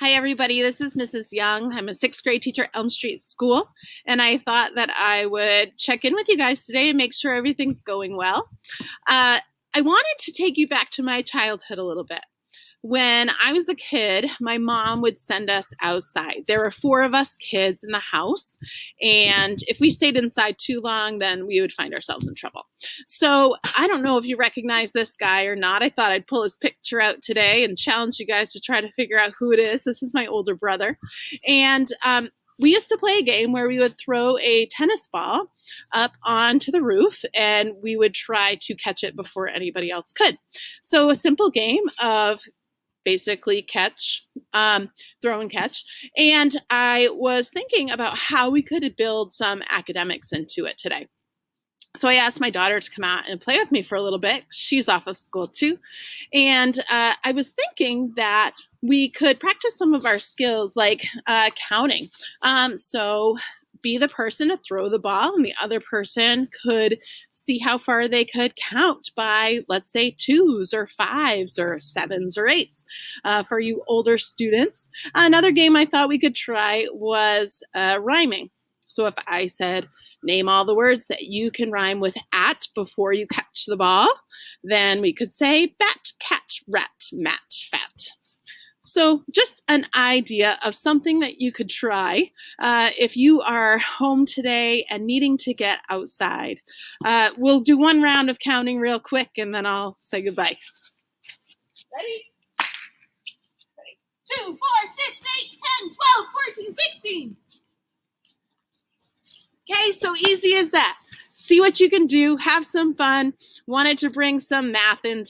Hi, everybody. This is Mrs. Young. I'm a sixth grade teacher at Elm Street School, and I thought that I would check in with you guys today and make sure everything's going well. Uh, I wanted to take you back to my childhood a little bit. When I was a kid, my mom would send us outside. There were four of us kids in the house, and if we stayed inside too long, then we would find ourselves in trouble. So I don't know if you recognize this guy or not. I thought I'd pull his picture out today and challenge you guys to try to figure out who it is. This is my older brother. And um, we used to play a game where we would throw a tennis ball up onto the roof and we would try to catch it before anybody else could. So, a simple game of basically catch, um, throw and catch. And I was thinking about how we could build some academics into it today. So I asked my daughter to come out and play with me for a little bit. She's off of school too. And uh, I was thinking that we could practice some of our skills like uh, counting. Um, so be the person to throw the ball, and the other person could see how far they could count by, let's say, twos or fives or sevens or eights. Uh, for you older students, another game I thought we could try was uh, rhyming. So if I said, name all the words that you can rhyme with at before you catch the ball, then we could say bat, cat, rat. So, just an idea of something that you could try uh, if you are home today and needing to get outside. Uh, we'll do one round of counting real quick and then I'll say goodbye. Ready? Ready. Two, four, six, eight, ten, twelve, fourteen, sixteen. Okay, so easy as that. See what you can do, have some fun. Wanted to bring some math into